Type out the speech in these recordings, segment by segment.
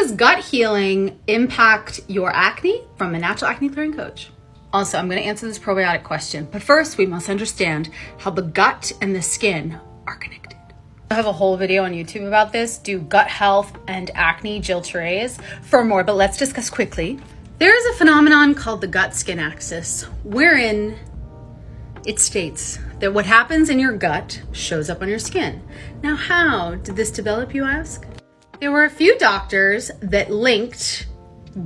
Does gut healing impact your acne from a natural acne clearing coach? Also, I'm going to answer this probiotic question, but first we must understand how the gut and the skin are connected. I have a whole video on YouTube about this. Do gut health and acne Jill Therese for more, but let's discuss quickly. There is a phenomenon called the gut skin axis, wherein it states that what happens in your gut shows up on your skin. Now, how did this develop, you ask? There were a few doctors that linked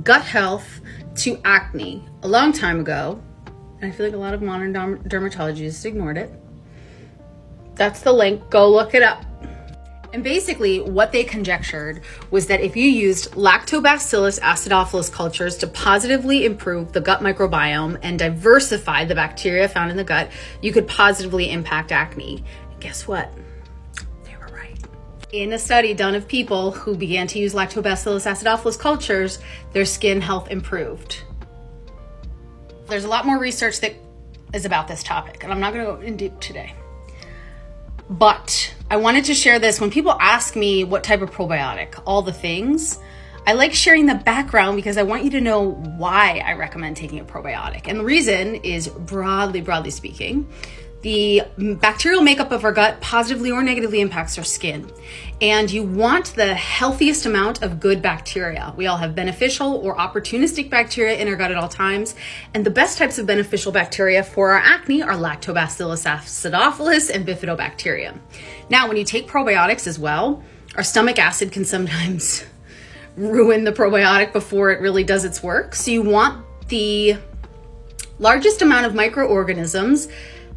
gut health to acne a long time ago, and I feel like a lot of modern dermatologists ignored it. That's the link, go look it up. And basically, what they conjectured was that if you used Lactobacillus acidophilus cultures to positively improve the gut microbiome and diversify the bacteria found in the gut, you could positively impact acne. And guess what? In a study done of people who began to use Lactobacillus acidophilus cultures, their skin health improved. There's a lot more research that is about this topic, and I'm not going to go in deep today. But I wanted to share this when people ask me what type of probiotic, all the things. I like sharing the background because I want you to know why I recommend taking a probiotic. And the reason is broadly, broadly speaking, the bacterial makeup of our gut positively or negatively impacts our skin. And you want the healthiest amount of good bacteria. We all have beneficial or opportunistic bacteria in our gut at all times. And the best types of beneficial bacteria for our acne are Lactobacillus acidophilus and Bifidobacterium. Now, when you take probiotics as well, our stomach acid can sometimes ruin the probiotic before it really does its work. So you want the largest amount of microorganisms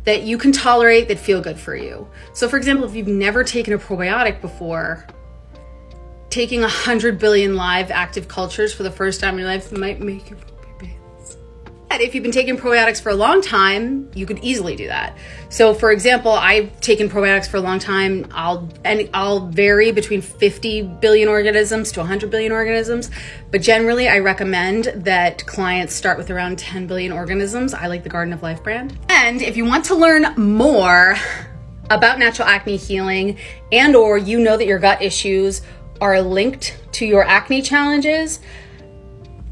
that you can tolerate that feel good for you. So, for example, if you've never taken a probiotic before, taking 100 billion live active cultures for the first time in your life might make you if you've been taking probiotics for a long time, you could easily do that. So for example, I've taken probiotics for a long time. I'll and I'll vary between 50 billion organisms to 100 billion organisms, but generally I recommend that clients start with around 10 billion organisms. I like the Garden of Life brand. And if you want to learn more about natural acne healing and or you know that your gut issues are linked to your acne challenges,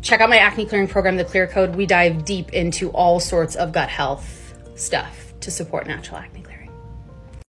check out my acne clearing program, The Clear Code. We dive deep into all sorts of gut health stuff to support natural acne clearing.